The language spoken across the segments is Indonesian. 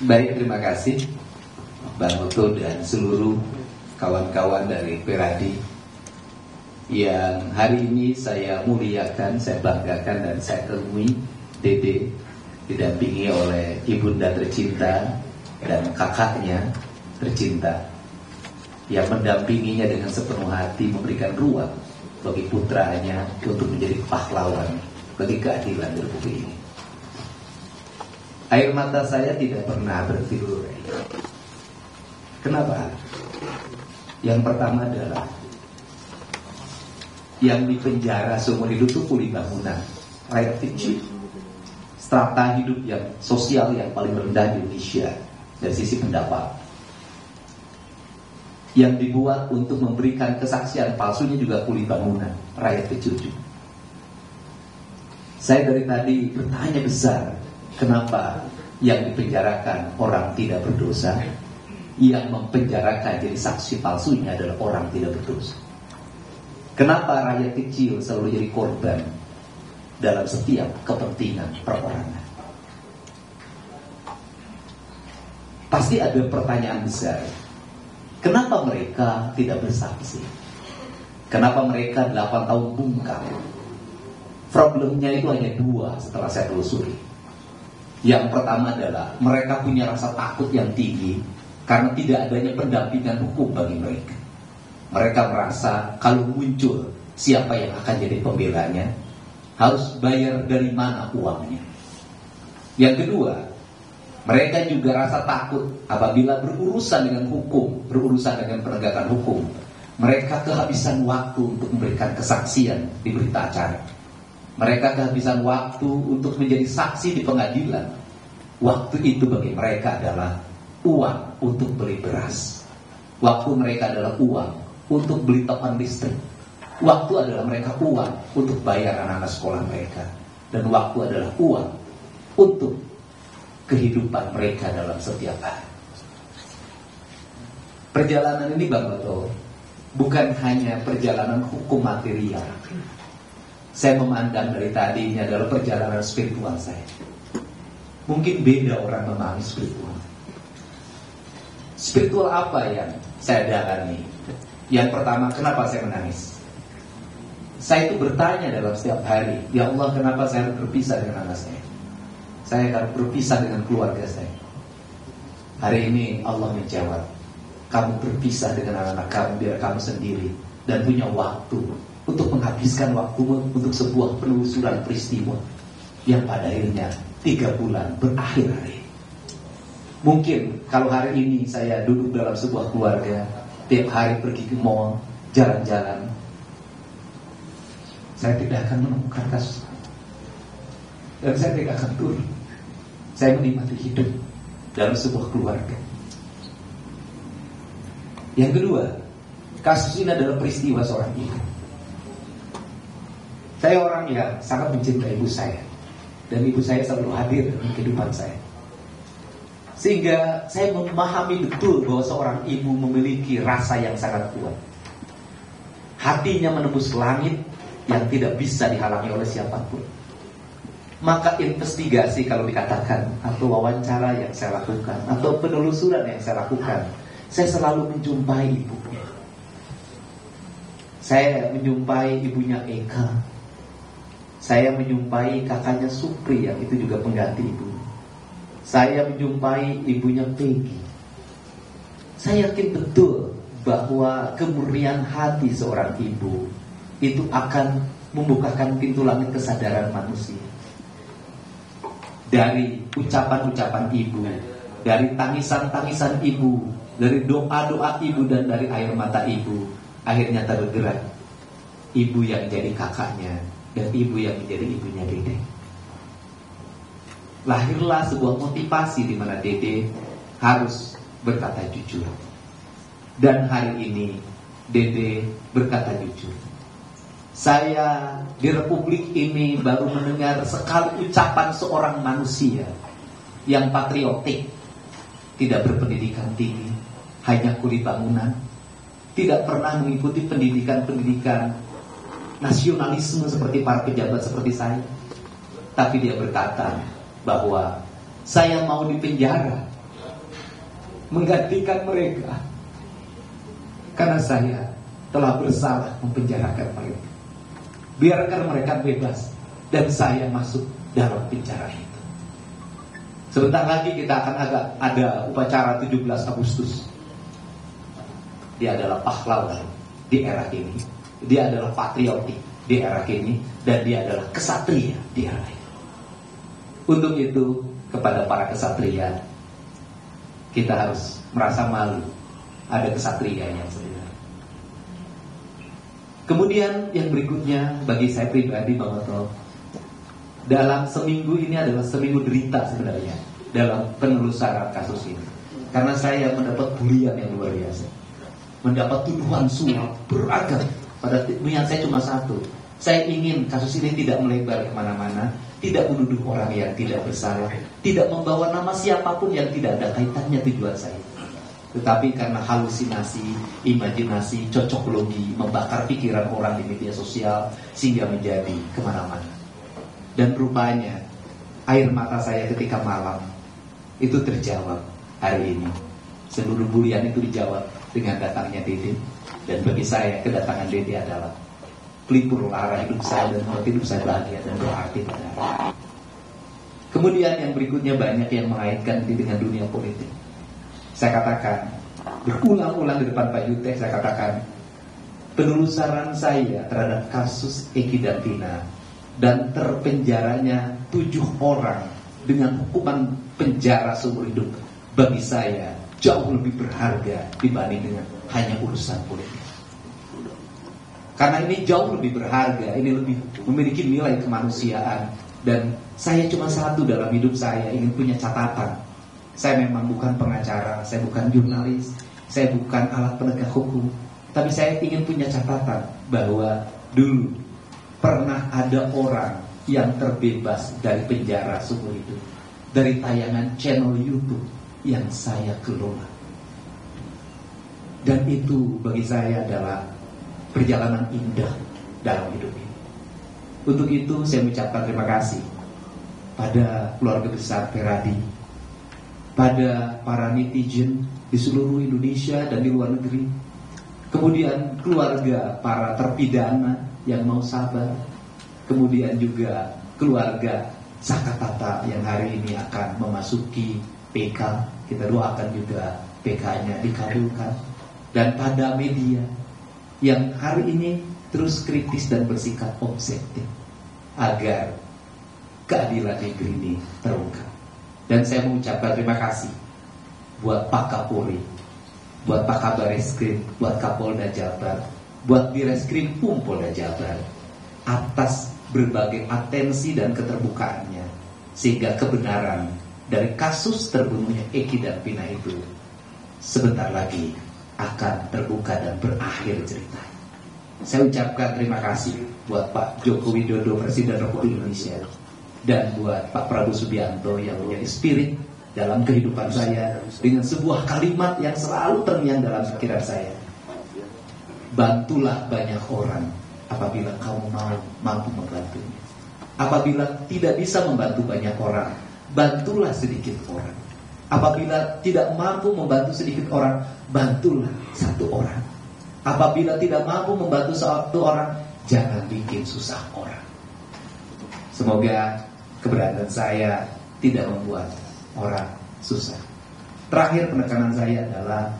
Baik, terima kasih Bang Oto dan seluruh kawan-kawan dari Peradi yang hari ini saya muliakan, saya banggakan dan saya temui Dede didampingi oleh ibunda tercinta dan kakaknya tercinta yang mendampinginya dengan sepenuh hati memberikan ruang bagi putranya untuk menjadi pahlawan bagi keadilan di Republik ini. Air mata saya tidak pernah berhenti Kenapa? Yang pertama adalah yang dipenjara seumur hidup itu kuli bangunan, rakyat kecil, strata hidup yang sosial yang paling rendah di Indonesia dari sisi pendapat. Yang dibuat untuk memberikan kesaksian palsunya juga kuli bangunan, rakyat kecil juga. Saya dari tadi bertanya besar, Kenapa yang dipenjarakan orang tidak berdosa, yang mempenjarakan jadi saksi palsunya adalah orang tidak berdosa. Kenapa rakyat kecil selalu jadi korban dalam setiap kepentingan perorangan? Pasti ada pertanyaan besar. Kenapa mereka tidak bersaksi? Kenapa mereka 8 tahun bungkam? Problemnya itu hanya dua setelah saya telusuri. Yang pertama adalah mereka punya rasa takut yang tinggi karena tidak adanya pendampingan hukum bagi mereka. Mereka merasa kalau muncul siapa yang akan jadi pembelanya harus bayar dari mana uangnya. Yang kedua, mereka juga rasa takut apabila berurusan dengan hukum, berurusan dengan penegakan hukum. Mereka kehabisan waktu untuk memberikan kesaksian di berita acara mereka kehabisan waktu untuk menjadi saksi di pengadilan. Waktu itu bagi mereka adalah uang untuk beli beras. Waktu mereka adalah uang untuk beli token listrik. Waktu adalah mereka uang untuk bayar anak-anak sekolah mereka. Dan waktu adalah uang untuk kehidupan mereka dalam setiap hari. Perjalanan ini Bang Betul bukan hanya perjalanan hukum material, saya memandang dari tadi ini adalah perjalanan spiritual saya. Mungkin beda orang memahami spiritual. Spiritual apa yang saya dalami? Yang pertama, kenapa saya menangis? Saya itu bertanya dalam setiap hari, Ya Allah, kenapa saya harus berpisah dengan anak saya? Saya harus berpisah dengan keluarga saya. Hari ini Allah menjawab, kamu berpisah dengan anak-anak kamu biar kamu sendiri dan punya waktu untuk menghabiskan waktu untuk sebuah penelusuran peristiwa yang pada akhirnya tiga bulan berakhir hari. Mungkin kalau hari ini saya duduk dalam sebuah keluarga, tiap hari pergi ke mall, jalan-jalan, saya tidak akan menemukan kasus dan saya tidak akan turun. Saya menikmati hidup dalam sebuah keluarga. Yang kedua, kasus ini adalah peristiwa seorang ibu. Saya orang yang sangat mencintai ibu saya dan ibu saya selalu hadir dalam kehidupan saya. Sehingga saya memahami betul bahwa seorang ibu memiliki rasa yang sangat kuat. Hatinya menembus langit yang tidak bisa dihalangi oleh siapa pun. Maka investigasi kalau dikatakan atau wawancara yang saya lakukan atau penelusuran yang saya lakukan, saya selalu menjumpai ibunya. Saya menjumpai ibunya Eka, saya menjumpai kakaknya Supri yang itu juga pengganti ibu. Saya menjumpai ibunya Peggy. Saya yakin betul bahwa kemurnian hati seorang ibu itu akan membukakan pintu langit kesadaran manusia. Dari ucapan-ucapan ibu, dari tangisan-tangisan ibu, dari doa-doa ibu dan dari air mata ibu, akhirnya tergerak ibu yang jadi kakaknya dan ibu yang menjadi ibunya Dede. Lahirlah sebuah motivasi di mana Dede harus berkata jujur. Dan hari ini Dede berkata jujur. Saya di republik ini baru mendengar sekali ucapan seorang manusia yang patriotik, tidak berpendidikan tinggi, hanya kuli bangunan, tidak pernah mengikuti pendidikan-pendidikan nasionalisme seperti para pejabat seperti saya. Tapi dia berkata bahwa saya mau dipenjara menggantikan mereka karena saya telah bersalah mempenjarakan mereka. Biarkan mereka bebas dan saya masuk dalam penjara itu. Sebentar lagi kita akan ada, ada upacara 17 Agustus. Dia adalah pahlawan di era ini. Dia adalah patriotik di era ini dan dia adalah kesatria di era ini. Untuk itu kepada para kesatria kita harus merasa malu ada kesatria yang sebenarnya. Kemudian yang berikutnya bagi saya pribadi Bang Oto dalam seminggu ini adalah seminggu derita sebenarnya dalam penelusuran kasus ini. Karena saya mendapat bulian yang luar biasa. Mendapat tuduhan suap beragam. Pada niat saya cuma satu. Saya ingin kasus ini tidak melebar ke mana-mana, tidak menuduh orang yang tidak bersalah, tidak membawa nama siapa pun yang tidak ada kaitannya tujuan saya. Tetapi karena halusinasi, imajinasi, cocok logi, membakar pikiran orang di media sosial, sehingga menjadi ke mana-mana. Dan rupanya, air mata saya ketika malam, itu terjawab hari ini. Seluruh bulian itu dijawab dengan datangnya Dede. Dan bagi saya, kedatangan Dede adalah pelipur lara hidup saya dan membuat hidup saya bahagia dan berarti pada Kemudian yang berikutnya banyak yang mengaitkan ini dengan dunia politik. Saya katakan, berulang-ulang di depan Pak Yutek, saya katakan, penelusuran saya terhadap kasus Eki dan Tina dan terpenjaranya tujuh orang dengan hukuman penjara seumur hidup bagi saya jauh lebih berharga dibanding dengan hanya urusan politik. Karena ini jauh lebih berharga, ini lebih memiliki nilai kemanusiaan. Dan saya cuma satu dalam hidup saya, ingin punya catatan. Saya memang bukan pengacara, saya bukan jurnalis, saya bukan alat penegak hukum. Tapi saya ingin punya catatan bahwa dulu pernah ada orang yang terbebas dari penjara seumur hidup. Dari tayangan channel YouTube yang saya kelola. Dan itu bagi saya adalah perjalanan indah dalam hidup ini. Untuk itu saya mengucapkan terima kasih pada keluarga besar Peradi, pada para netizen di seluruh Indonesia dan di luar negeri, kemudian keluarga para terpidana yang mau sabar, kemudian juga keluarga Sakatata yang hari ini akan memasuki PK, kita doakan juga PK-nya dikabulkan, dan pada media yang hari ini terus kritis dan bersikap objektif agar keadilan negeri ini terungkap. Dan saya mengucapkan terima kasih buat Pak Kapolri, buat Pak Kabar Eskrim, buat Kapolda Jabar, buat Bireskrim Pum Polda Jabar atas berbagai atensi dan keterbukaannya sehingga kebenaran dari kasus terbunuhnya Eki dan Pina itu sebentar lagi akan terbuka dan berakhir cerita. Saya ucapkan terima kasih buat Pak Joko Widodo Presiden Republik Indonesia dan buat Pak Prabowo Subianto yang menjadi spirit dalam kehidupan saya dengan sebuah kalimat yang selalu terngiang dalam pikiran saya. Bantulah banyak orang apabila kamu mau mampu membantunya. Apabila tidak bisa membantu banyak orang, bantulah sedikit orang. Apabila tidak mampu membantu sedikit orang, bantulah satu orang. Apabila tidak mampu membantu satu orang, jangan bikin susah orang. Semoga keberadaan saya tidak membuat orang susah. Terakhir penekanan saya adalah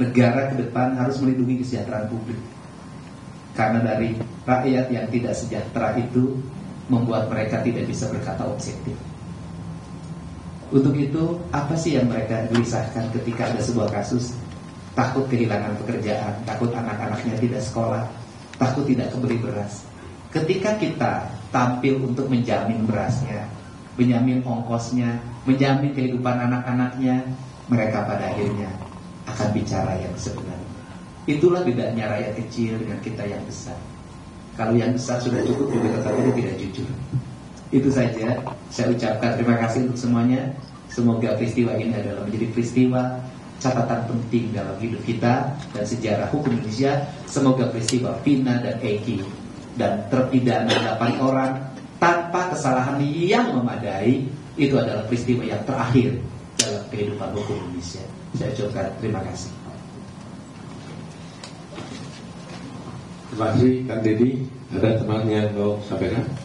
negara ke depan harus melindungi kesejahteraan publik. Karena dari rakyat yang tidak sejahtera itu membuat mereka tidak bisa berkata objektif. Untuk itu, apa sih yang mereka gelisahkan ketika ada sebuah kasus? Takut kehilangan pekerjaan, takut anak-anaknya tidak sekolah, takut tidak kebeli beras. Ketika kita tampil untuk menjamin berasnya, menjamin ongkosnya, menjamin kehidupan anak-anaknya, mereka pada akhirnya akan bicara yang sebenarnya. Itulah bedanya rakyat kecil dengan kita yang besar. Kalau yang besar sudah cukup, tetap tidak jujur. Itu saja. Saya ucapkan terima kasih untuk semuanya. Semoga peristiwa ini adalah menjadi peristiwa catatan penting dalam hidup kita dan sejarah hukum Indonesia. Semoga peristiwa Vina dan Eki dan terpidana 8 orang tanpa kesalahan yang memadai itu adalah peristiwa yang terakhir dalam kehidupan hukum Indonesia. Saya ucapkan terima kasih. Terima kasih Kang Deddy. Ada teman yang mau sampaikan?